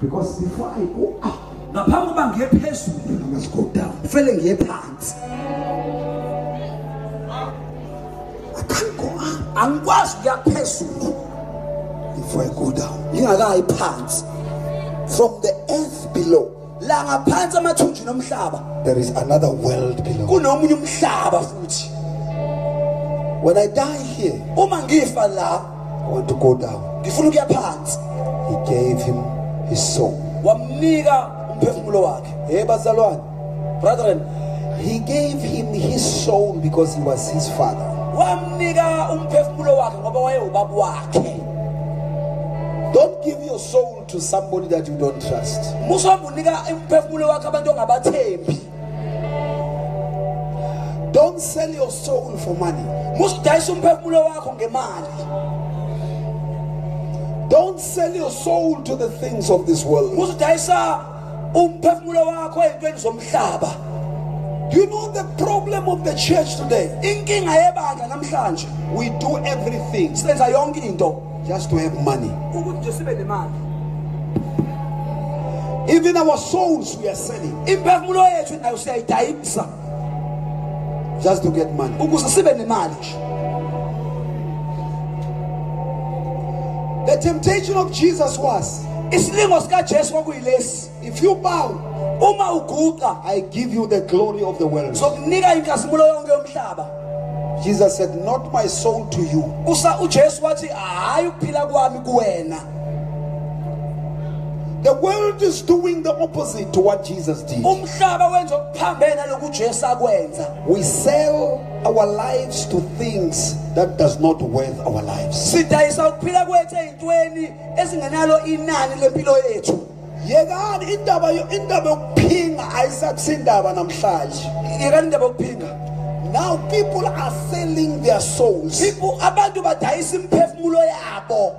Because before I go up, ngaphambi kokuba ngiye phezulu I must go down. kufanele ngiye phansi I can't go up angikwazi ukuya phezulu before I go down. ngingakayi phansi from the earth below la ngaphansi amathunjini omhlaba There is another world below. kunomunye umhlaba futhi When I die here, uma ngifa la I want to go down. ngifuna ukuya phansi He gave him his soul. wamnika umphefumulo wakhe Hey, brethren He gave him his soul because he was his father. wamnika umphefumulo wakhe ngoba wayewubaba wakhe Don't give your soul to somebody that you don't trust. musohamba unika umphefumulo wakhe abantu ongabathembi Don't sell your soul for money. musudayisa umphefumulo wakho ngemali Don't sell your soul to the things of this world. musudayisa umphefumulo wakho ey'ntweni zomhlaba Do you know the problem of the church today? inkinga yebandla namhlanje We do everything senza yonke into just to have money. ukuthi nje sibe nemali Even our souls we are selling just to get money. The temptation of Jesus was isilingo sikajesu kwakuyilesi if you bow, uma uguqa I give you the glory of the world. zokunika inkazimulo yonke yomhlaba Jesus said, Not my soul to you. kusa ujesu wathi hhayi ukuphila kwami kuwena The world is doing the opposite to what Jesus did. umhlaba wenza okuphambene naloku ujesu akwenza We sell our lives to things that does not worth our lives. sidayisa ukuphila kwethu ey'ntweni ezingenalo inani lempilo yethu Yekani indaba yo indaba yokuphinga ayisakusindaba namhlanje. ikani indaba yokuphinga Now people are selling their souls People- abantu badayisa imiphefumulo yabo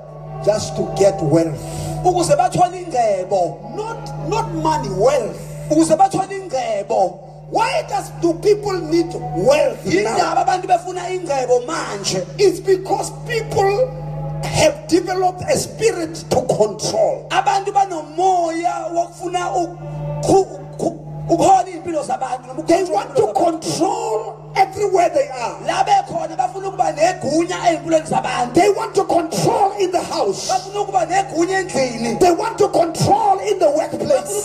just to get wealth. ukuze bathole ingcebo Not not money, wealth. ukuze bathole ingcebo Why does do people need wealth now? yindaba abantu befuna ingcebo manje It's because people have developed a spirit to control. abantu banomoya wokufuna ukhu- ukhu- ukuhola iy'mpilo zabantu noma They want to control everywhere they are. They want to control in the house. bafuna ukuba negunya endlini They want to control in the workplace.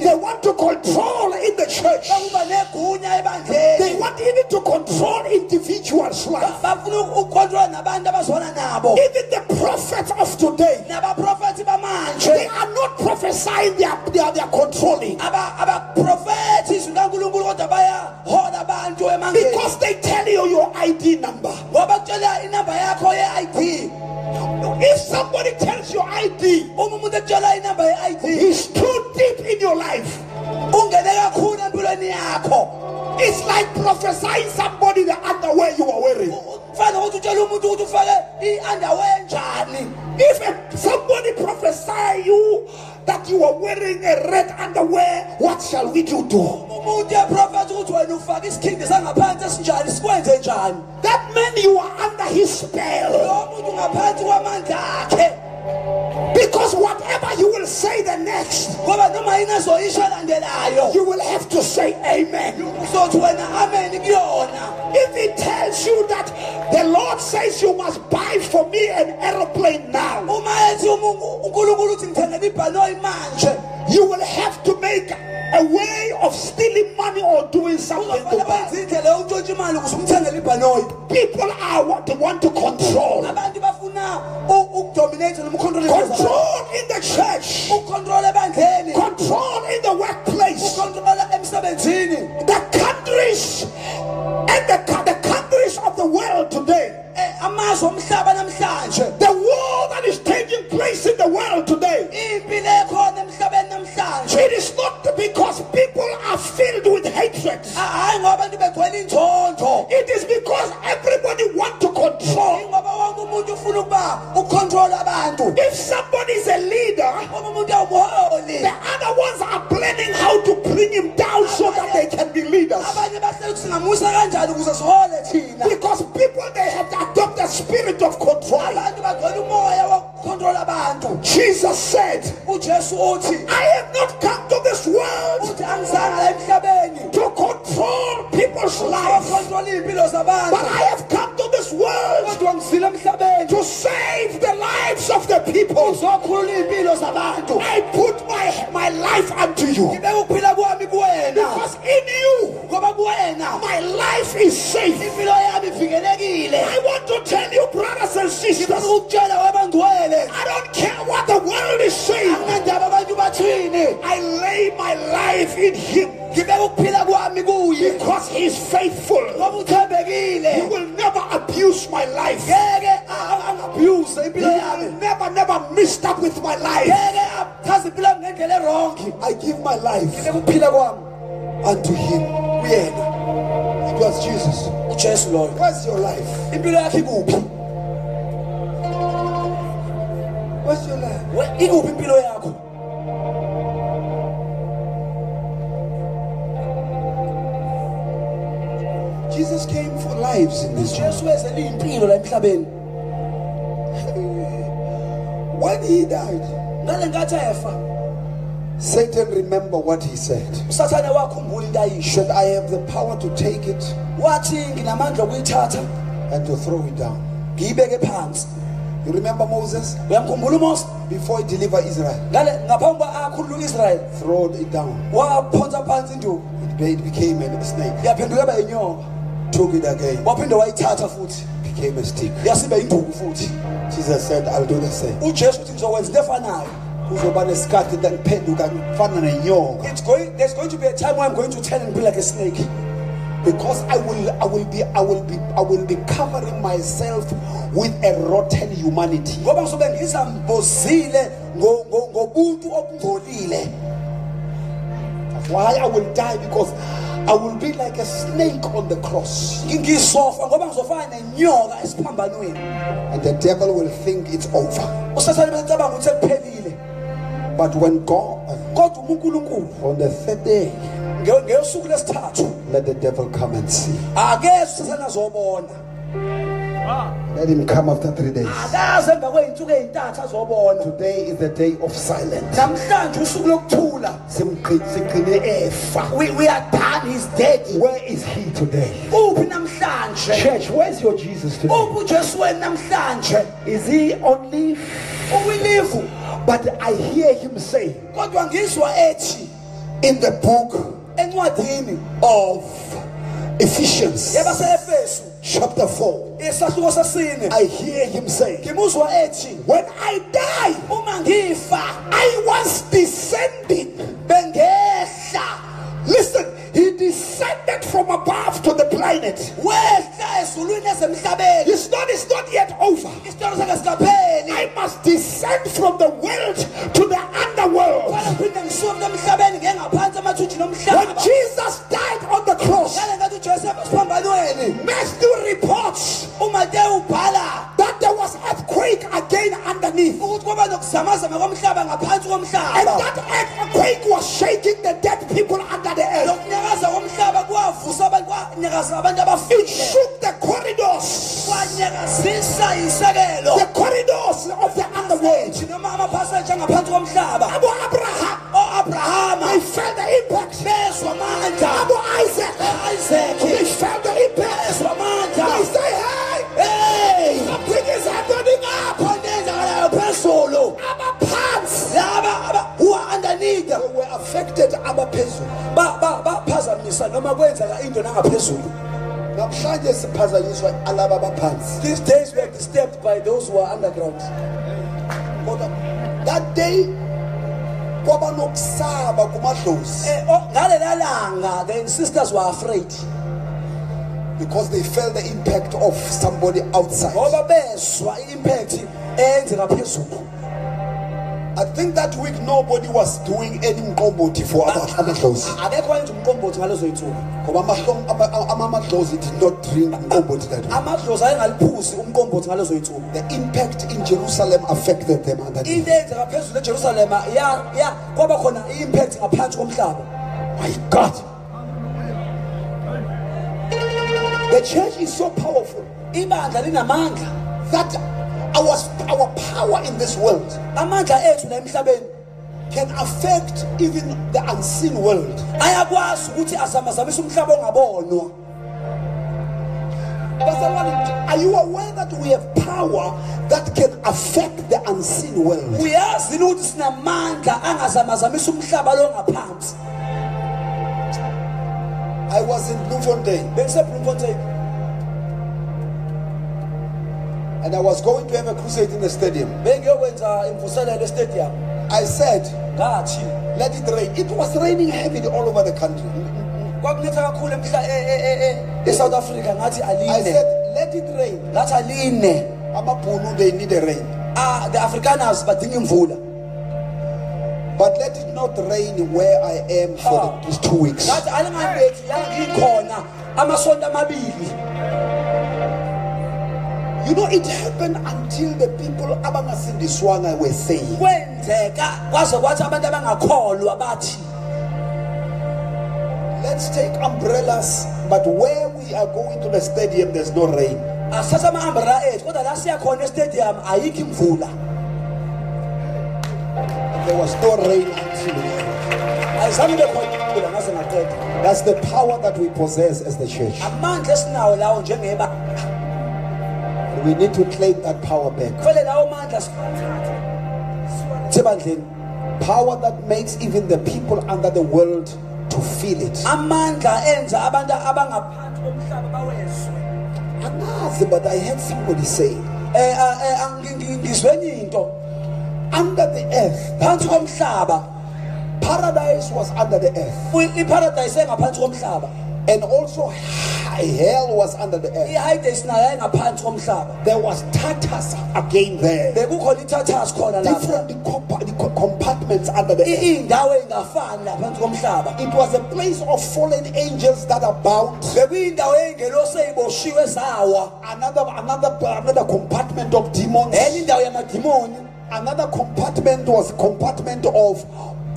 They want to control in the church. bafuna ukuba negunya They want even to control individuals' life. bafuna ukukhontrola nabantu abazwana nabo Even the prophets of today, they are not prophesying, they are, they are, they are controlling. Because they tell you your ID number. ngoba kutshela inamba yakho ye-id If somebody tells you ID, uma umuntu ekutshela inamba ye-id he's too deep in your life. ungene kakhulu empilweni yakho It's like prophesying somebody the underwear you are wearing. kufanele ukuthi utshele umuntu ukuthi ufake i-underwear enjani If somebody prophesy you that you are wearing a red underwear, what shall we do? do? umuntu eprofethi ukuthi wena ufake isikhindi sangaphansi esinjani sikwenze njani That man you are under his spell. Lo muntu ngaphansi kwamandla akhe Because whatever you will say the next, ngoba noma yini azoyisho elandelayo you will have to say amen. uzothi wena ameni If he tells you that the Lord says you must buy for me an aeroplane now, uma ethi umu- unkulunkulu uthi ngithengela ibhanoyi manje you will have to make a way of stealing money or doing something to buy. benze indlela yokuntshontsha imali ukuze umthengele ibhanoyi People are what they want to control. Abantu bafuna u- ukudominate noma Control in the church. ukhontrole ebandleni Control in the workplace. emsebenzini The countries and the, the countries of the world today. Amazwe omhlaba namhlanje The war that is taking place in the world today. impi lekhona emhlabeni namhlanje It is not because people are filled with hatred. Hhayi ngoba abantu begcwele inzondo It is abantu If somebody is a leader, uma umuntu awumholi the other ones are planning how to bring him down so that they can be leaders. abanye bahleli ukuthi singamusa kanjani ukuze sihole thina? Because people they have adopted spirit of control. Jesus said, I have not come to this world uthi angizanga la emhlabeni. to control people's lives, wakontrola iy'mpilo zabantu. but I people. uzokhulula iy'mpilo zabantu I put my, my life unto you ngibeka ukuphila kwami kuwena because in you, my life is safe. impilo yami ivikelekile I want to tell you, brothers and sisters, ngifuna ukukutshela webangcwele I don't care what the world is saying. anginandaba abantu bathini I lay my life in Him ngibeka ukuphila kwami because He's faithful. He will never abuse my life. ngeke angabhuse He impilo will yami never, never messed up with my life. ngeke achaze impilo yami ngendlela erongi I give my life ngibeka ukuphila kwami unto Him. It was Jesus. ujesu loyo Where's your life? impilo yakhe ikuphi Where's your life? Jesus came for lives in this world. ujesu wezele iy'mpilo la emhlabeni When He died, efa Satan remember what He said. usathane wakhumbula into ayisho said, I have the power to take it wathi nginamandla okuyithatha and to throw it down. ngiyibeke phansi You remember Moses uyamkhumbula umose before he delivered Israel? ngale ngaphambi kuba akhulula u-israyeli Throw it down. waphonsa phansi induku It be- it became a snake. yaphenduka yaba yinyoka Took it again. waphinde wayithatha futhi Became a stick. yasibe yinduku futhi Jesus said, I'll do the same. ujesu uthi ngizokwenza into efanayo kuzoba nesikhathi ngiphenduka ngifana nenyoka It's going, there's going to be a time where I'm going to turn and be like a snake. because I will I will be I will be I will be covering myself with a rotten humanity ngoba ngizobe ngizambozile ngo- ngo- ngobuntu obungcolile That's why I will die because I will be like a snake on the cross. Ngizofa ngoba ngizofana nenyoka esiphambanweni. And the devil will think it's over. Usathane becabanga ukuthi sekuphelile. But when God on the third day let the devil come and see. Akeze usathane azobona let him come after three days. Akaze emva kwey'nsuku ey'ntathu azobona today is the day of silence. namhlanje usuku lokuthula. Simqi- sigcine efa. We, we are done he's dead. Where is he today? Church where's your Jesus today? Uphi ujesu wenu namhlanje? Is he on leave? But I hear him say kodwa ngizwa ethi in the book of Ephesians chapter 4 sesine I hear him say ngimuzwa ethi when I die uma ngifa. I was descending bengehla. Listen he descended from above to the planet. Wehla ezulwini ezemhlabeni it's not it's not yet over. Isitori sakhe sikapheli I must descend from the world to the underworld. Fana phinde ngisuke emhlabeni ngiye ngaphansi emathunjini when Jesus died on the cross ngale ngathi ujesu esiphambanweni Matthew reports that there was earthquake again underneath. Ukuthi kwaba nokuzamazama komhlaba. Ngaphansi and that earthquake was shaking the dead people under the earth. Lokunyakaza komhlaba kwavusa abantu kwanyakaza abantu it shook the corridors. The corridors of the underworld. Noma amaphaseji angaphansi komhlaba. Abu Abraham. O-abrahama they felt the impact. Abu Isaac. Isaac affected abaphezulu ba- ba- baphazamisa noma kwenzeka into nangaphezulu. Namhlanje siphazanyiswa alaba abaphansi these days we are disturbed by those who are underground. Kodwa that day kwaba nokusaba kumadlozi. Eh, oh, ngalela langa the sisters were afraid. Because they felt the impact of somebody outside. Ngoba bezwa i-impact eyenzeka phezulu I think that week nobody was doing any mqombothi for ama- amadlozi. akekho wayenza umqombothi ngalezo yinsuku ngoba amahlom- ama- ama- amadlozi did not drink mqombothi that week. Amadlozi ayengaliphuzi umqombothi ngalezo yinsuku the impact in Jerusalem affected them underneath into eyenzeka phezulu ejerusalema ya ya kwaba khona i-impact ngaphansi komhlaba. My God. The church is so powerful ibandla linamandla. that I was our power in this world. Can affect even the unseen world. ayakwazi ukuthi azamazamise umhlaba ongabonwa. Pastor are you aware that we have power that can affect the unseen world? uyazi yini ukuthi sinamandla angazamazamisa umhlaba lo ngaphansi. I was in Bloemfontein and I was going to have a crusade in the stadium. estadium uh, I said, ngathi let it rain. It was raining heavily all over the country. Mm, mm, mm. kwakunetha kakhulu emhla e- e- e- e- e-south africa I said, let it rain. Amabhunu, they need a rain. Ah, the afrikaners badinga imvula But let it not rain where I am for Ah. the, these two weeks. You know, it happened until the people abangasindiswanga were saying, kwenzeka kwaze kwathi abantu abangakholwa bathi let's take umbrellas, but where we are going to the stadium, there's no rain. asithatha ama-ambra ethu kodwa la siyakhona estadium ayikho imvula There was no rain until then. ayizange ibe khona imvula ngaze ngaqeda That's the power that we possess as the church. amandla esinawo lawo njengeba We need to claim that power back. kufanele lawo mandla siwathathe siwalethe ebandleni Power that makes even the people under the world to feel it. amandla enza abantu abangaphansi komhlaba bawezwe. Angazi, but I heard somebody say, eh eh, ngi- ngi- ngizwe enye into. Under the earth, phansi komhlaba. Paradise was under the earth, iparadise engaphansi komhlaba and also hell was under the earth. ihades nayo yayingaphansi komhlaba There was Tartarus again there. bekukhona ithathas khona lapha Different compa- co- compartments under the I- earth. iy'ndawo ey'ngafani laphansi komhlaba It was a place of fallen angels that are bound. bekuyindawo ey'ngelosi ey'boshiwe zawa Another, another, another compartment of demons. enye indawo yamadimoni Another compartment was compartment of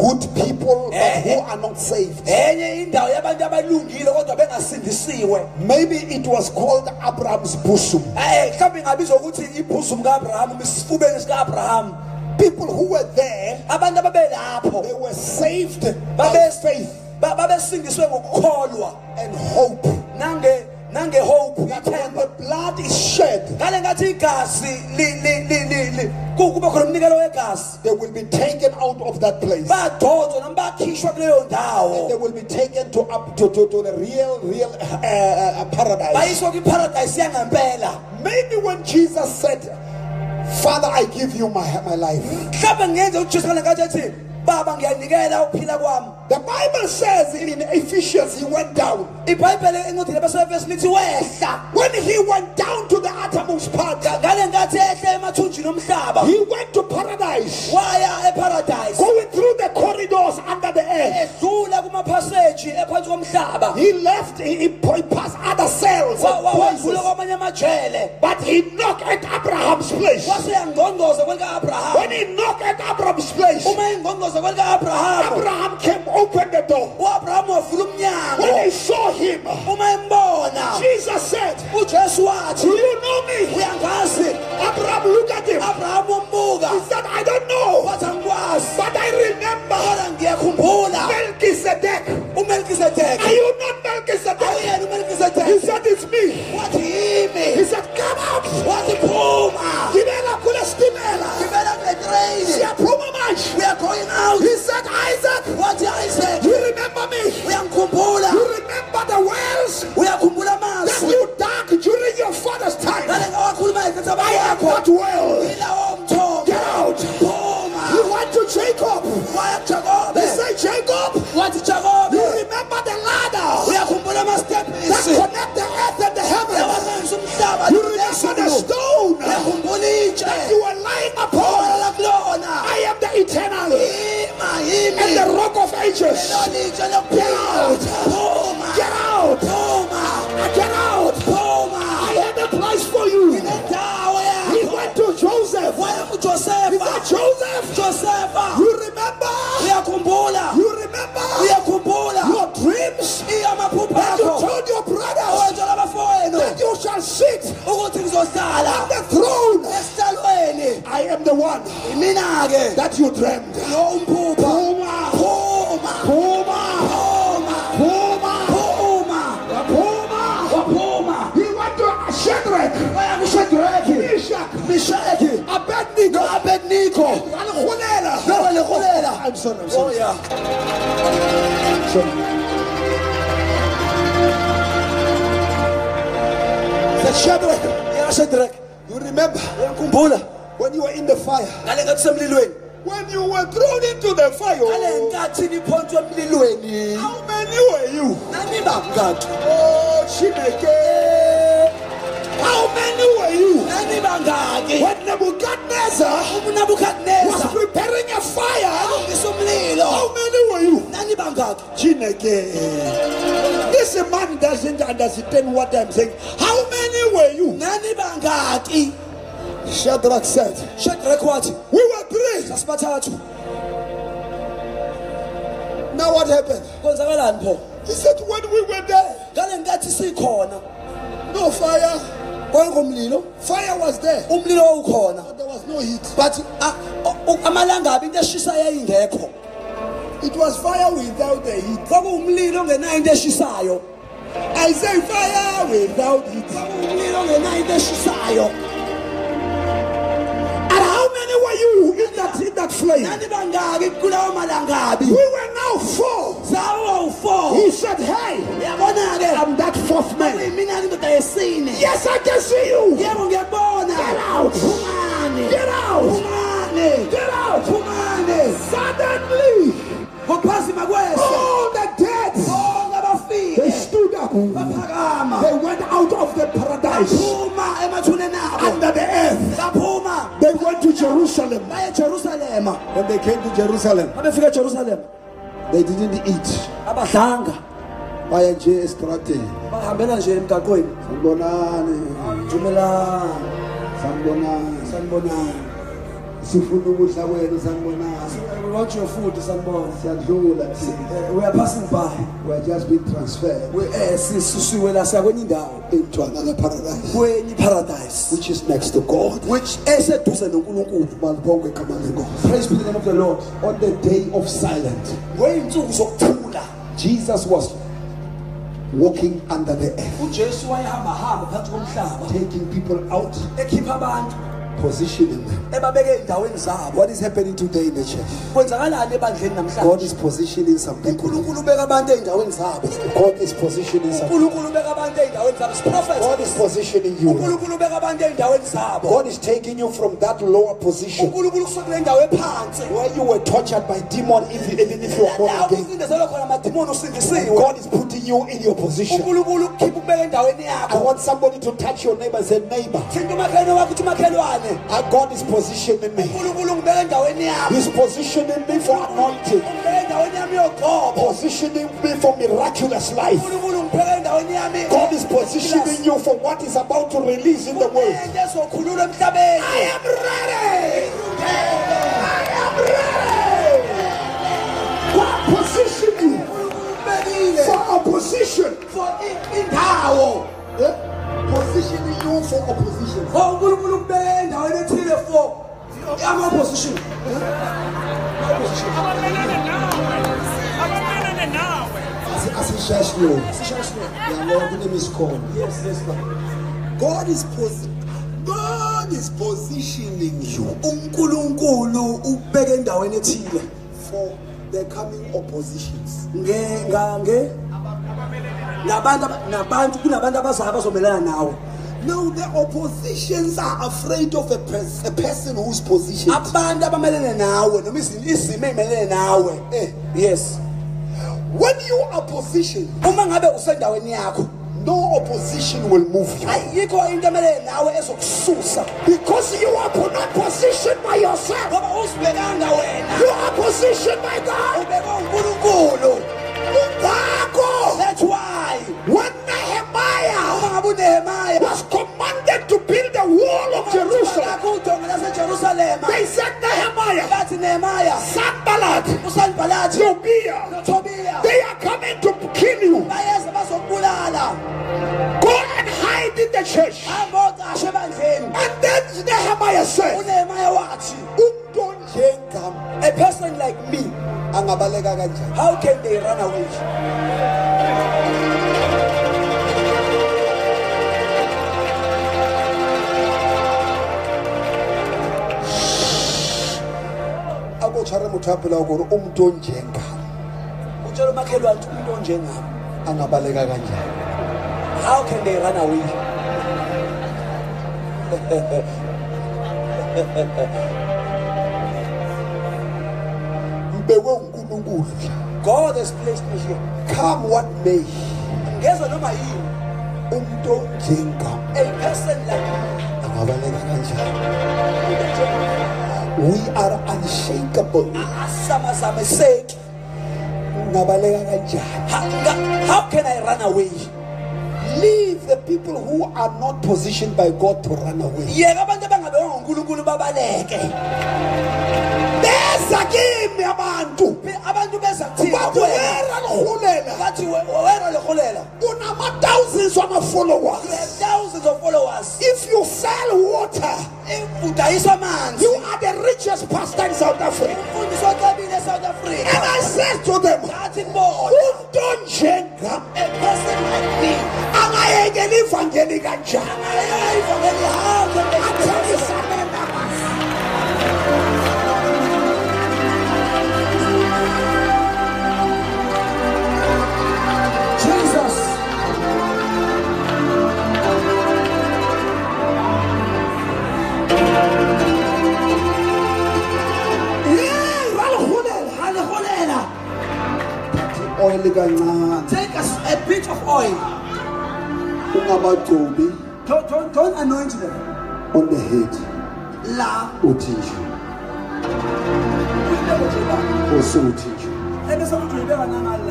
good people but Eh, who eh. are not saved. enye indawo yabantu abalungile kodwa bengasindisiwe Maybe it was called Abraham's bosom. Eh mhlawumbe ingabizwa ukuthi ibhuzumu ka-abrahama isifubeni sika-abrahama People who were there, they were saved by faith ba- babesindiswe ngokukholwa and hope. Nange nange-hope when the blood is shed, ngale ngathi igazi kube khona umnikelo wegazi they will be taken out of that place. badonswa noma bakhishwa kuleyo They will be taken to up to, to, to the real, real uh, uh, paradise. bayiswa kwiparadise yangempela Maybe when Jesus said, Father, I give you my, my life. mhlawumbe ngenze ujesu ngale ngathi ethi baba ngiyanikela ukuphila kwami. The Bible says in Ephesians, he went down. ibhayibheli labasefesi lithi wehla. When he went down to the uttermost part, ngale ngathi ehle emathunjini omhlaba. he went to paradise, waya eparadise. Going He left, he, he passed other cells Wa- and wa- wadlula places, but he knocked at Abraham's place. When he knocked at Abraham's place, uma ingqongqoza kwelika-abrahama Abraham came, opened the door. When he saw him, Jesus said, Do you know me? Abraham looked at him. abrahama umbuka He said, I don't know, but I remember awuyena He said, It's me. wathi He yimi said, Come out. wathi phuma Gibela kule stimela. gibela kule treyini Siyaphuma manje. we are going out He said, Isaac, the rock of ages. lokuphila phuma Get out. Get out. I have a place for you. He went to Joseph. waya He said, Joseph, Joseph. you remember? You remember your dreams? That you told your brothers that you shall sit ngizohlala on the throne. I am the one that you dreamed. Liholela I'm sorry, oh yeah. Sorry. said shadrach. Yeah shadrach. You remember? When you were in the fire? ngale ngathi semlilweni. When you were thrown into the fire, ngale nkathi niphontswe emlilweni. how many were you? Oh, Chineke. How many were you? When Nebuchadnezzar was preparing a fire, how many were you? nani bangaki Chineke. This man doesn't understand what I'm saying. How many were you? nani Shadrach said, shadrach wathi We were three. Now what happened? He said, When we were there, no fire. Kwakungumlilo Fire was there, umlilo wawukhona but there was no heat. but amalangabi into eshisa yayingekho It was fire without the heat. kwakuwumlilo ongenayo into eshisayo I say fire without heat. kwakuwumlilo ongenayo into eshisayo you in that in that flame? nani bangaki kulawo malangabi We were now four. He said, Hey, I'm that fourth man. mina indoda yesine Yes, I can see you. Get out. Get out. Get out. Suddenly, all the They went out of the paradise under the earth. They went to Jerusalem. When they came to Jerusalem, they didn't eat. abadlanga Baya nje estradeni. bahambela nje emgaqweni Sanibonani. jumelani Sanibonani. sanibonani Sifuna ukudla kwenu sanibonani. we want your food sanibona Siyadlula thina. Eh, we are passing by. We are just being transferred. We- eh, sisusiwe la siya kwenye indawo. Into another paradise, kwenye paradise. Which is next to God. which eseduze nonkulunkulu. Malibongwe igama lenkosi. praise be the name of the lord. On the day of silence, ngey'nsuku zokuthula. Jesus was walking under the earth, ujesu wayehambahamba phakathi komhlaba. Taking people out, ekhipha abantu positioning them. ebabeke ey'ndaweni zabo. What is happening today in the church? God is positioning some people. unkulunkulu ubeka abantu ey'ndaweni zabo. God is positioning some unkulunkulu ubeka abantu ey'ndaweni God is positioning you. unkulunkulu ubeka abantu ey'ndaweni zabo. God is taking you from that lower position. Unkulunkulu kusukule ndawo ephansi. Where you were tortured by demon, even, even if you are born again. usindezelwe khona amadimoni usindisiwe God is putting you in your position. unkulunkulu ukhipha ukubeka endaweni I want somebody to touch your neighbor and say, neighbor, thinta umakhelwane wakho uthi makhelwane God is positioning me. unkulunkulu ngibeka endaweni yami He's positioning me for anointing, positioning me for miraculous life. unkulunkulu ngibeka endaweni yami God is positioning you for what is about to release in the world. into ezokhululwa emhlabeni I am ready. Asisheshe lo. Yabo kune-miss call. yes yes Lord. God is pos- God is positioning you unkulunkulu ukubeka endaweni ethile for the coming oppositions. nge nga- nge nabantu aba- nabantu kunabantu abazayo abazomelana nawe Now the oppositions are afraid of a, pers- a person who's positioned. abantu abamelene nawe noma izimo izimo ey'melene nawe Eh. yes When you are positioned, uma ngabe usendaweni yakho no opposition will move you. ayikho into emelene nawe ezokususa Because you are not positioned by yourself. ngoba uzibekanga wena You are positioned by God. ubekwe unkulunkulu Ngakho, that's why when Nehemiah uma ngabe unehemaya was commanded to build the wall of Jerusalem, they said, Nehemiah, nehemaya Sanballat, Tobiah, nothobiya they are coming to kill you. Go and hide in the church. hamba ocashe ebandleni And then Nehemiah said, unehemaya wathi Umntu onjengam a person like me, how can they run away? Ako tshware motho a phela gore o motho o njengam Utshela umakhelwane ukuthi umuntu angabaleka kanjani? How can they run away? mbekwe unkulunkulu God has placed me here. come what may. Ngezwe noma yini, umuntu onjengam. A person like angabaleka kanjani we are unshakable asamazameseki. ungabaleka kanjani How, can I run away? leave the people who are not positioned by god to run away Yeka abantu abangabekwa nguNkulunkulu babaleke. beza kimi abantu Be- Abantu beza kuthina bathi kuwena. wera lihulela Bathi we- wena leholela. unama-thousands You wama-followers thousands of followers. if you sell water If udayisa amanzi, richest pastor in south africa. And i said to them kubona umuntu onjengam a person like me. angayekela ivangeli kanjani Ayayiva kancane Take us a bit of oil. ungabagcobi Don't, don't, don't anoint them. on the head La. uthi nje nje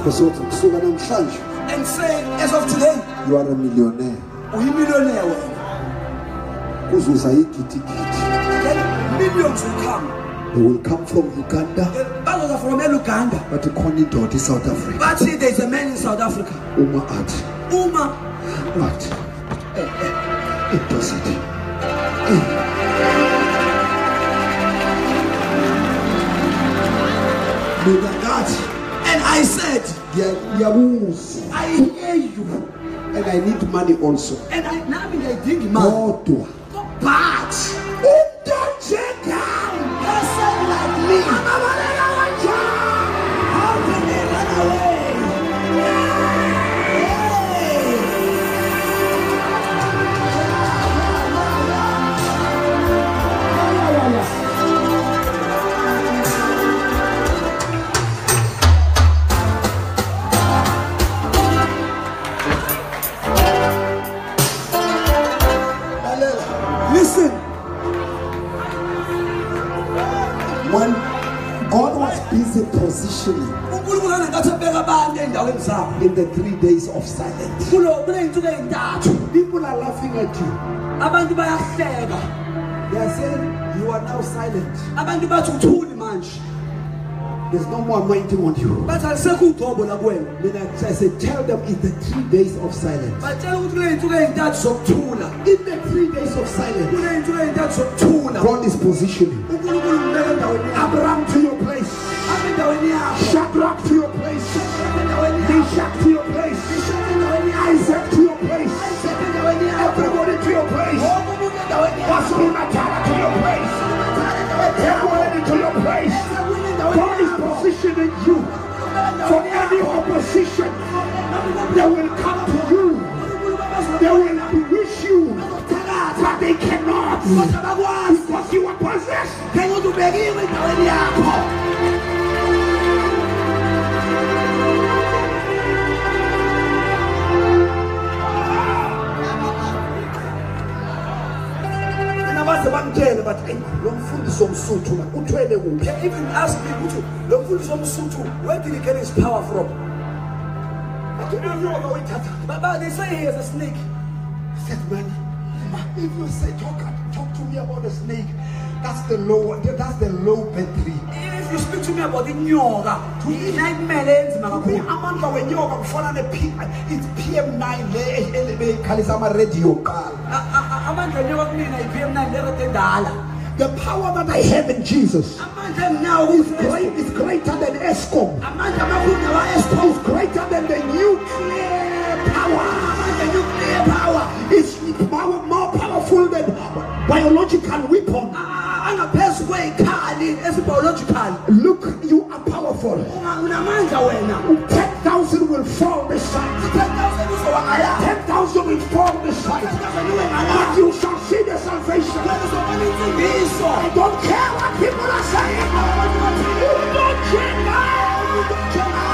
kusuka namhlanje And say, as of today, you are a millionaire uyimillionaire wena. kuzuza igidigidi Then millions will come. they will come from uganda Then bazoza from Uganda. bathi khona indoda isouth africa. But see, there's a man in South Africa. uma athi Uma. athi idosithi mina ngathi And I said, "Ngiya- ngiyakuzwa I hear you. and i need money also. And I nami ngiyayidinga imali. kodwa But umuntu abantu in the three days of silence. Kulo kuney'nsuku ey'ntathu people are laughing at you. They are saying you are now silent. Abantu bathi uthuli manje. There's no more anointing on you. Bathi alisekho ugcobo la kuwena Then I, said, tell them it's the three days of silence. batshela ukuthi kuney'nsuku ey'ntathu zokuthula. In the three days of silence, kuney'nsuku ey'ntathu zokuthula. God is positioning. Any opposition. They will come to you. They will wish you, but they cannot because you are possessed. Ngenxa ukuthi ubekiwe endaweni yakho Mina baze bangitshele bathi "Eyi, lo mfundisi omsuthu la uthwele kuphi even ask me ukuthi lo mfundisi omsuthu where did he get his power from Bathi, "Unyoka uyithatha." baba they say he is a snake I said, man, if you say talk, talk to me about a snake, that's the low, that's the low battery. if you speak to me about the nyoka, to me inyoka inayimele enzima kakhulu amandla wenyoka kufana ne it's pm9 le ebeyikhalisa ama-radio kuqala A- a- The power that I have in Jesus enginawo is great, is greater than Eskom. Is greater than the nuclear power. amandla nuclear power It's more, more powerful than biological weapon. Look, you are powerful. Una- unamandla wena 10,000 will fall this side. 10,000 uzowa ngala 10,000 this side. 10,000 uwe ngala But you shall see the salvation. I don't care what people are saying. You don't change now. You don't change now.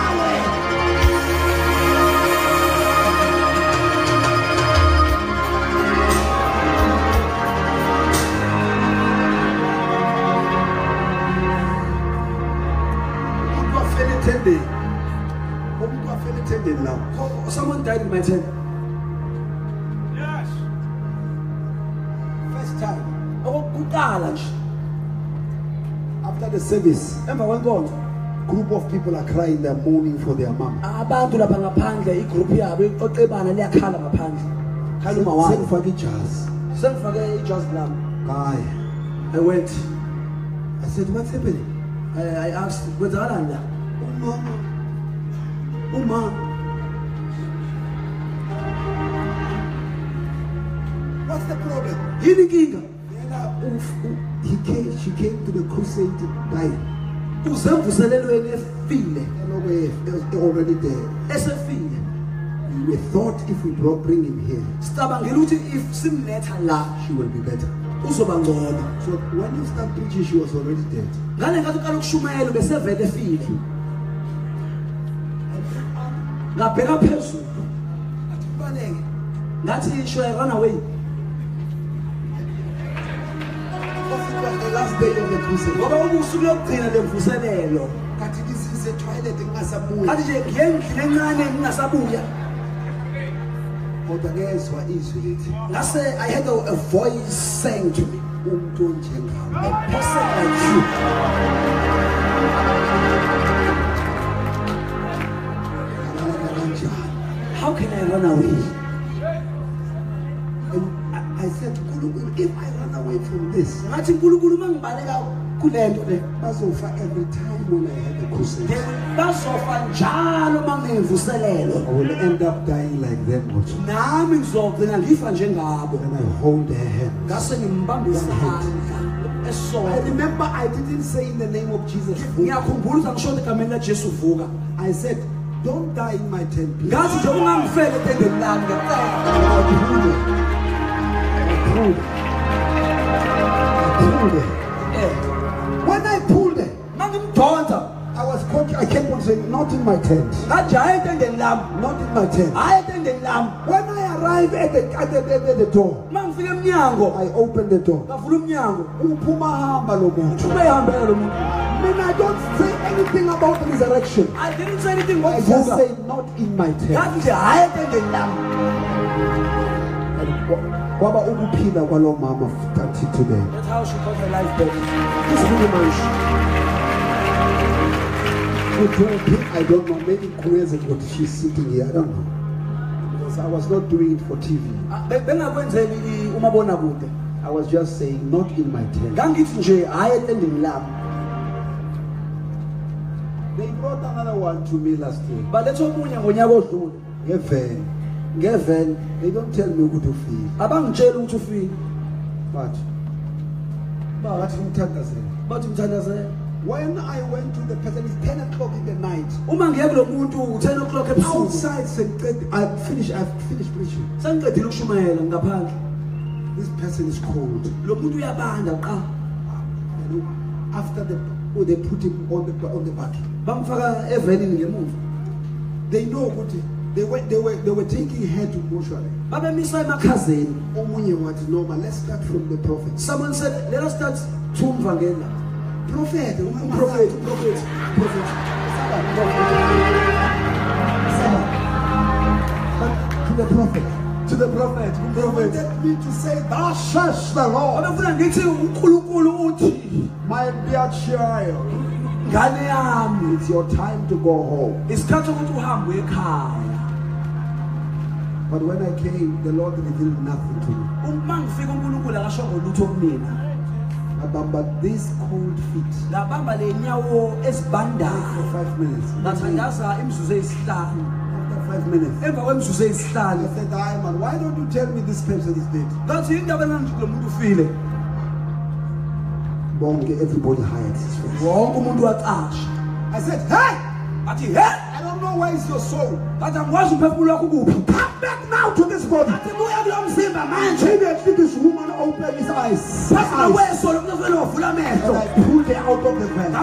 umuntu wafela ethendeni umuntu wafela ethendeni lawo Oh, someone died in my tent after the service emva kwenkonzo group of people are crying they're mourning for their mom. Abantu lapha ngaphandle yabo liyakhala ngaphandle. Khala umawami sengifake ijazi sengifake ijazi lami hayi i went. I said what's happening? I, I asked kwenzakalani la umama. Uma what's the problem? Yini inkinga? yena uf- u- he came she came to the crusade dying uze mvuselelweni efile. Already there. Esefile we thought if we brought bring him here sicabangela ukuthi if simletha la she will be better. uzoba ngcono. So when you start preaching she was already dead. Ngale nkathi uqala ukushumayela ubesevele efile. Ngabheka phezulu. Athi kubaleke. Ngathi I run away last day of the crusade ngoba ubusuku lokugcina lemvuselelo kathi this is a toilet nje ngendlini encane ngingasabuya. Kodwa ngezwa izwi lithi ngase i heard a, a voice saying to me umuntu onjengawe a person like you. How can i run away? And I, said if i from this. Ngathi nkulunkulu uma ngibaleka le bazofa every time when i have a crusade then bazofa njalo uma i will end up dying like them also nami ngizogcina ngifa njengabo. And i hold their hands. Ngase ngimbambe isandla i remember i didn't say in the name of jesus ngiyakhumbula ukuthi angisho egameni lajesu vuka. I said don't die in my tent please ngathi nje ungangifele etendeni lami ngiyacela Apude. Apude. Apude. Eh, When I pulled it, mangimdonsa I was coach. I kept on saying, not in my tent, ngathi hayi etendeni lami not in my tent. hayi etendeni lami When I arrived at the at the, at the, at the door, I opened the door. ngavula umnyango Uphuma hamba lo muntu. ubehambela lo muntu Mean I don't say anything about resurrection. i didn't say anything about I just say not in my tent. ngathi nje hayi etendeni lami And Kwaba ukuphila kwalo mama until today. that's how she got her life back isibili manje Kutuphi, I don't know. Maybe Kuweze what she's sitting here. I don't know. Because I was not doing it for TV. Ah, i- was just saying, not in my tent. ngangithi nje hayi etendeni lami They brought another one to me last year. baletha omunye ngonyaka odlule Ngeven. Ngeveni They don't tell me ukuthi ufile. abangitsheli ukuthi ufile But Bathi- bathi umthandazeli. bathi mthandazela When I went to the person, it's 10 o'clock in the night. uma ngiye kulo muntu u-10 o'clock ebusuku Outside, sengiqed- I've finished, I've finished preaching. sengiqedile ukushumayela ngaphandle This person is cold. lo muntu uyabanda qa after the, oh, they put him on the, on the back. bamfaka evenini ngemuva They know ukuthi they were, they were, they were taking her to mortuary. babemisa emakhazeni Omunye wathi, no, but let's start from the prophet. someone said let us start tumvangela Prophet, Prophet, prophet, prophet. But to the prophet. to the prophet They wanted me to say, Thus says the Lord, babefuna ngithi unkulunkulu uthi my dear child, ngane yami it's your time to go home. isikhathi ukuthi uhambe ekhaya But when I came, the Lord revealed nothing to me. uma ngifika unkulunkulu akashongo lutho kumina abamba these cold feet ngabamba le nyawo for ezibandayo five minutes. ngathandaza imizuzu eyisihlanu After five minutes, emva kwemizuzu I eyisihlanu said, "Hi man, why don't you tell me this person is dead?" ngathi indaba enanje lo muntu ufile Bonke, everybody hired his face. wonke umuntu wacasha I said, "Hey, athi he I don't know where is your soul. ngathi angikwazi umphefumulo wakho kuphi Come back now to this body." athi buya kulo mzimba manje Immediately, this woman opened his eyes. phasi eyes, kweso lo muntu ofele wavula and I pulled her out of the van.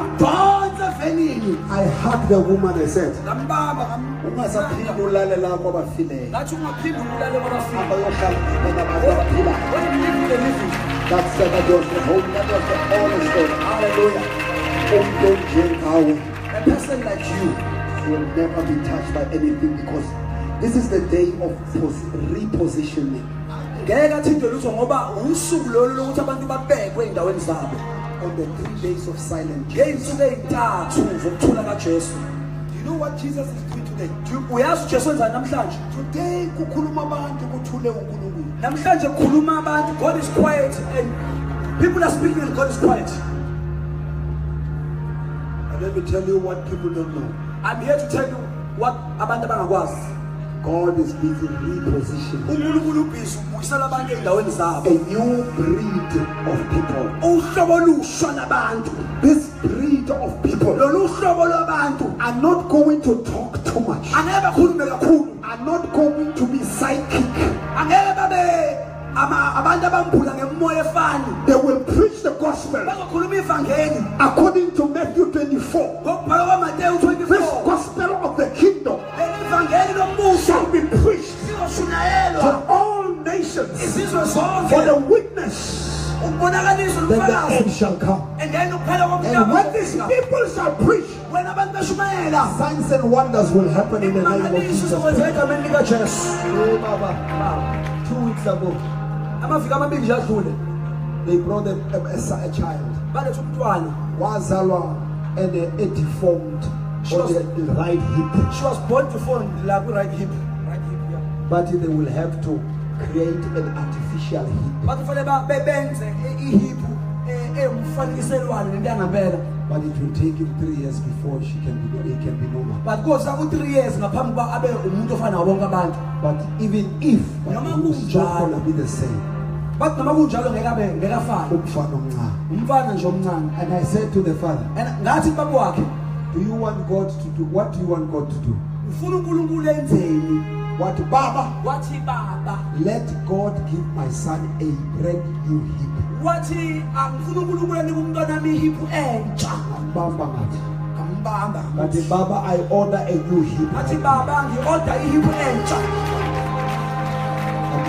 I hugged the woman. I said, ngambamba ngam- "Ungasaphinde ulale la kwabafileyo. ngathi ungaphinde ulale kwabafile Hamba uyohlala nabantu abaphilayo." What do you live in the living? That's the, that was the whole, that was the story. Hallelujah. A person like you will never be touched by anything because this is the day of pos- repositioning. ngeke athinte lutho ngoba usuku lolu lokuthi abantu babekwe ey'ndaweni zabo On the three days of silent ngey'nsuku ey'ntathu zokuthula kajesu You know what Jesus is doing today? uyazi ujesu wenzani namhlanje Today kukhuluma abantu kuthule uNkulunkulu. namhlanje kukhuluma abantu god is quiet and people are speaking and god is quiet And let me tell you what people don't know. i'm here to tell you what abantu abangakwazi God is busy repositioning unkulunkulu ubhizi ubuyisela abantu ey'ndaweni zabo a new breed of people. uhlobo olusha labantu This breed of people lolu hlobo lwabantu are not going to talk too much. angeke bakhulume kakhulu Are not going to be psychic. angeke babe ama- abantu abambula ngemoya efani They will preach the gospel bazokhuluma ivangeli according to Matthew 24. ngokubhala kwamateyu 24 for the witness. Then the end shall come. And when these people shall preach, wena abantu beshumayela signs and wonders will happen in the name of Jesus. zokwenzeka egameni likajesu Baba. Two weeks ago, amaviki amabili nje adlule they brought a, a, a child. Wazalwa and a, a deformed on the right hip. she was born deformed la kwi-right hip right hip yeah. But they will have to create an artificial hip. bathi kufanele ba- be- benze i- ihiphu ewumfanekiselwane lento yangempela But it will take him three years before she can be, he can be normal. but kosa ku-three years ngaphambi kuba abe umuntu ofana nawo bonke abantu But even if, but Noma he was not kunjalo. going to be the same. bathi noma kunjalo ngeke abe ngeke afane Umfana omncane. umfana nje omncane And I said to the father, and ngathi baba wakhe Do you want God to do? What do you want God to do? ufuna unkulunkulu enzeni What, Baba? wathi baba Let God give my son a brand new hip. wathi angifuna unkulunkulu anika umntwanami ihiphu entsha Bamba ngathi. ngambamba Ngathi, Baba, I order a new hip. athi baba ngi-oda ihiphu entsha And,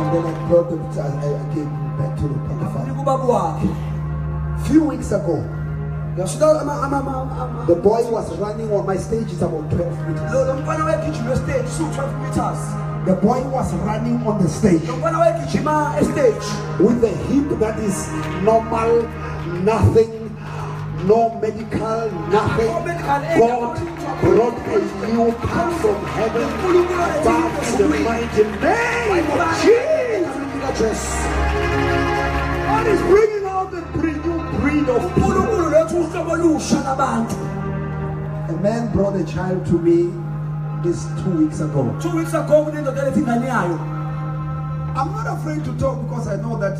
and then I brought them to, I, I came back to the, the father. anika ubaba few weeks ago, the boy was running on my stage. It's about 12 meters. lo lo mfana wayegijima estage su-12 meters The boy was running on the stage lo mfana wayegijima estage with a hip that is normal, nothing, no medical, nothing. No medical aid. God brought a new path from heaven back to the mighty name of Jesus. God is bringing out a new breed of people. Unkulunkulu lethu uhlobo olusha labantu A man brought a child to me this two weeks ago. two weeks ago kunendoda eletha ingane yayo I'm not afraid to talk because I know that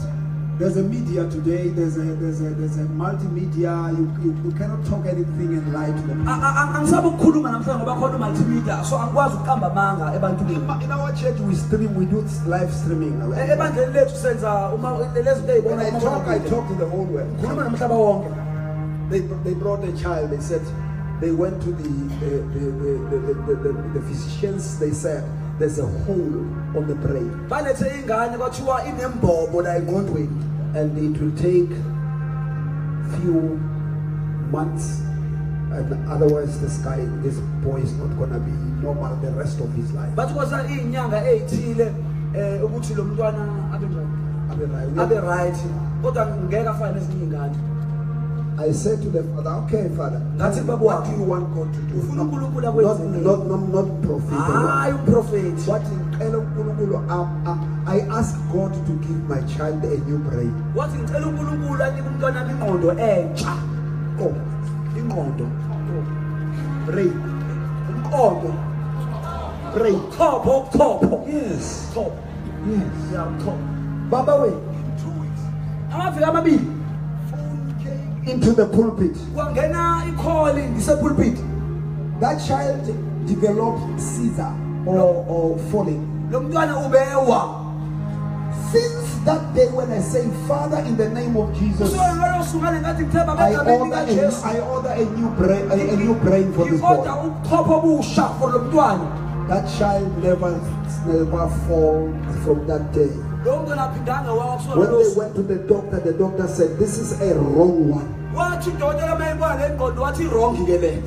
there's a media today, there's a there's a there's a multimedia. You, you, you cannot talk anything and lie to the people. A- a- a- angisabe ukukhuluma namhlanje ngoba khona umultimedia so angikwazi ukuqamba amanga ebantwini In our church, we stream, we do live streaming. E- ebandleni lethu senza uma lezi zinto When I talk, I talk to the whole world. Khuluma nomhlaba wonke They, they brought a child. They said they went to the the, the, the, physicians. They said there's a hole on the brain, balethe ingane kwathiwa inembobo la engqondweni and it will take few months. And otherwise, this guy, this boy is not gonna be normal the rest of his life. kwasa iy'nyanga ey'thile um ukuthi lo mntwana abe njani I mean, abe I, right kodwa ngeke afane nezinye iy'ngane I said to the father, okay, father, Ngathi baba what do you want God to do? ufuna unkulunkulu Not, not, not, not prophet. Ah, hayi umprofethi What in ngicela uNkulunkulu, I ask God to give my child a new brain. wathi ngicela unkulunkulu anike umntwana wami ingqondo entsha eh, Oh, ingqondo brain, umqondo brain. thopho ukuthopho Yes, thopho yes. ya uthopho Baba we. Amaviki amabili into the pulpit. kwangena ikholi ngisepulpit That child developed seizure or, or falling. lo mntwana ubewa Since that day when I say, Father, in the name of Jesus, kusukela ngalolo suku ngale ngathi ngithemba I order, a, order a new brain, a, a new brain for this boy. Ubuchopho obusha for lo mntwana That child never, never fall from that day. lowo mntwana aphindanga wawa kusukela When they went to the doctor, the doctor said, This is a wrong one. wathi udokotela uma ebona le ngqondo wathi irongi ke le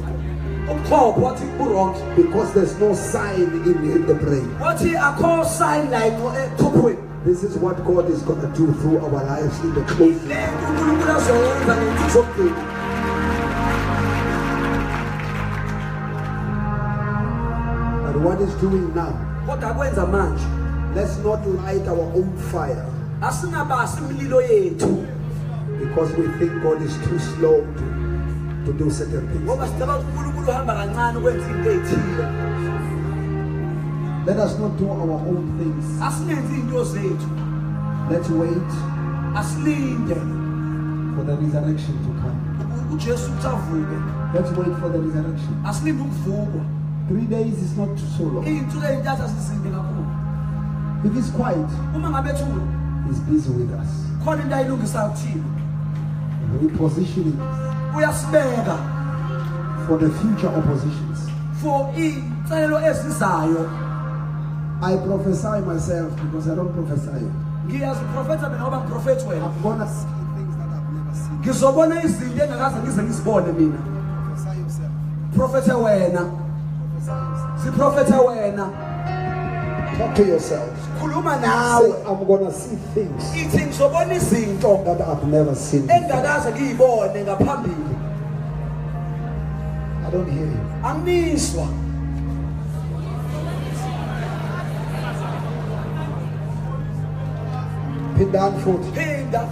ubuchopho wathi burongi Because there's no sign in, in the brain. wathi akho sign la ephuphweni This is what God is going to do through our lives in the closing. But what is doing now? kodwa manje Let's not light our own fire asingabasi imililo yethu because we think God is too slow to, to do certain things. ngoba sicaba ukuthi unkulunkulu uhamba kancane ukwenza into ey'thile Let us not do our own things. asingenzi iy'nto zethu Let's wait asilinde for the resurrection to come. ujesu Let's wait for the resurrection. asilinde ukuvukwa Three days is not so long. iy'nsuku ey'ntathu asizinde kakhulu If he's quiet, uma ngabe thula he's busy with us. khona into ayilungisayo kuthina Repositioning uyasibeka for the future oppositions. for iy'nselelo ezizayo I prophesy myself because I don't prophesy. ngiyaziprofetha mina ngoba ngiprofethi wena I'm gonna see things that I've never seen. ngizobona izinto engakaze ngize ngizibone mina Prophesy yourself. profethe wena Prophesy yourself. siprofethe wena Talk to yourself. khuluma Say, nawe I'm gonna see things ithi ngizobona izinto that I've never seen. engakaze ngiyibone ngaphambili I don't hear you. angiswa Pin down foot. phinda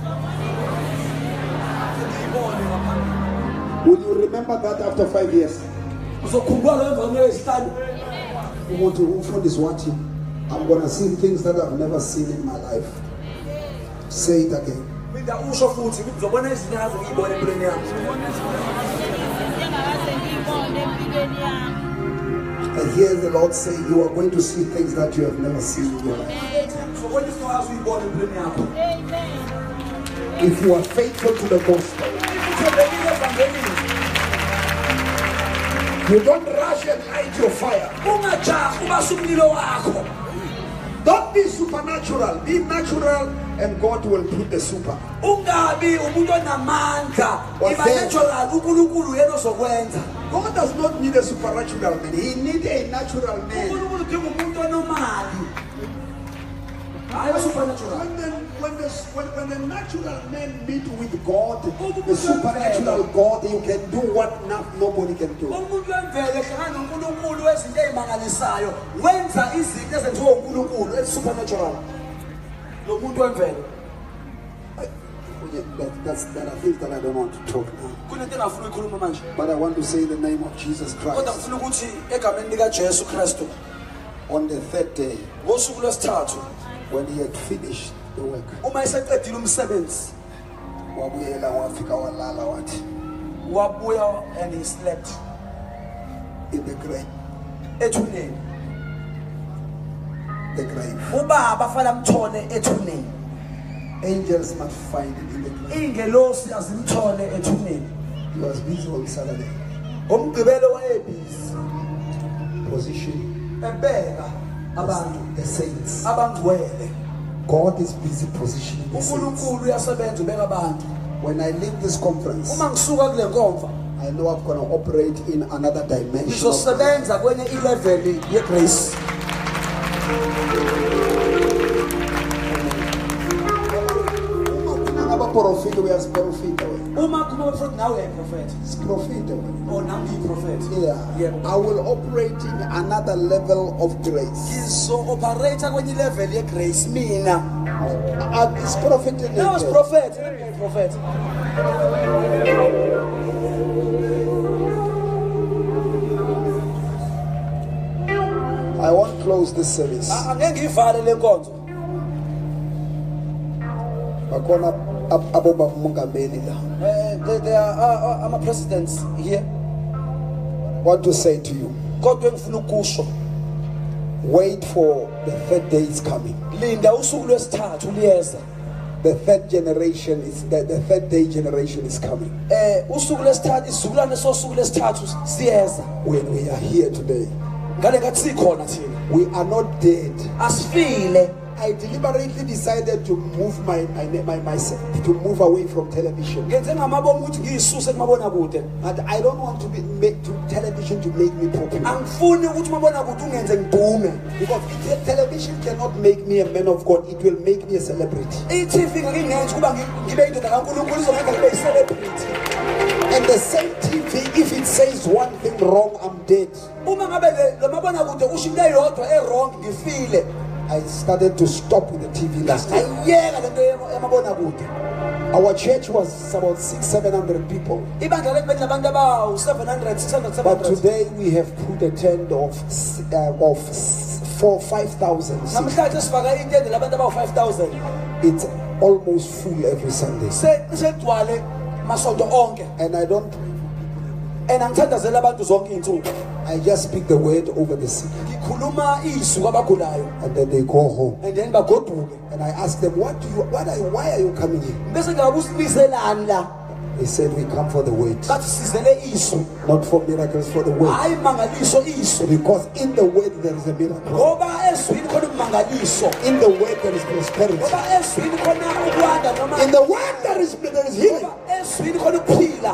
Will you remember that after five years? Uzokhumbula emva kweminyaka You want to who is watching? I'm gonna see things that I've never seen in my life. Say it again. phinda usho futhi ukuthi izinto engakaze ngiyibone empilweni yami Engakaze ngiyibone empilweni yami. I hear the Lord say you are going to see things that you have never seen in your life. uzobona izinto engakaze uyibone empilweni yakho Amen. If you are faithful to the gospel, you don't rush and light your fire. ungajahi ubasa umlilo wakho Don't be supernatural. Be natural, and God will put the super. ungabi umuntu onamandla Wase- iba natural unkulunkulu yena ozokwenza God does not need a supernatural man. He needs a natural man. unkulunkulu udinga umuntu onomali Ah, hayi supernatural When the, when, the, when, when the natural man meet with God, the supernatural God, you can do what no, nobody can do. umuntu wemvelo ehlangana nonkulunkulu wezinto ey'mangalisayo wenza izinto ezenziwe unkulunkulu ezi-supernatural lo muntu wemvelo That, that's, that are things that I don't want to talk now. kunento engafuna uyikhuluma manje But I want to say in the name of Jesus Christ. ngifuna ukuthi egameni likajesu kristu On the third day, when he had finished the work, uma eseqedile umsebenzi. wabuyela wafika walala wathi wabuya and he slept in the grave, ethuneni. The grave. ubaba afana amthole ethuneni. Angels must find it in the grave. iy'ngelosi azimthole ethuneni. He was busy on Saturday, ngomgqibelo wayebhizi. Positioning ebeka abantu the saints. abangcwele God is busy positioning the saints. unkulunkulu uyasebenza ubeka abantu When I leave this conference, uma ngisuka kule nkomfa I know I'm going to operate in another dimension. ngizosebenza kwenye ileveli yegrace Uma uyasiprofita wena. uma kukhuluma futhi nawe uyayiprofetha siprofite wena. or nami ngiyiprofetha Yeah. Yebo. I will operate in another level of grace. ngizo-operate kwenye ilevel yegrace mina nawe siprofethe ngiyayiprofetha I want to close this service. Ah, ah, a- angeke ngiyivale le nkonzo Bakhona ab- abomongameli la. Eh, there- are here what to say to you, kodwa engifuna ukusho wait for the third day is coming. linda usuku lwesithathu liyeza The third generation is the, the third day generation is coming. eh usuku lwesithathu isizukulwane sosuku lwesithathu siyeza When we are here today, ngale ngathi sikhona thina we are not dead. As asifile I deliberately decided to move my, my, my myself to move away from television. ngenze ngamabona ukuthi ngiyisuse kumabonakude And I don't want to be make to television to make me popular. angifuni ukuthi umabonakude ungenze ngidume Because television cannot make me a man of God, it will make me a celebrity. i-tv ngeke ingenzi ukuba ngi- ngibe indoda kankulunkulu izongenza ngibe yi-celebrity And the same TV, if it says one thing wrong, I'm dead. Uma ngabe le- lo mabonakude usho into eyodwa erong ngifile I started to stop with the TV last year. ngayiyeka le nto yema- yamabonakude Our church was about six, seven hundred people. ibandla lethu belinabantu abawu-700 600 But today we have put a tent of uh, of four, five thousand. seats. namhlanje sifake intende labantu abawu-5 000 It's almost full every Sunday. Se- segcwale masonto onke And I don't. And angithandazela abantu zonke iy'nsuku I just speak the word over the sick, ngikhuluma izwi kwabagulayo and then they go home. and then bagoduke And I ask them, "What do you? What are you? Why are you coming here?" bese ngabe la They said, "We come for the word, bathi sizele izwi not for miracles, for the word." hayi mangaliso izwi Because in the word there is a miracle. ngoba ezwini khona umangaliso In the word there is prosperity. ngoba ezwini khona ukwanda noma In the word there is there is healing. ngoba ezwini khona ukuphila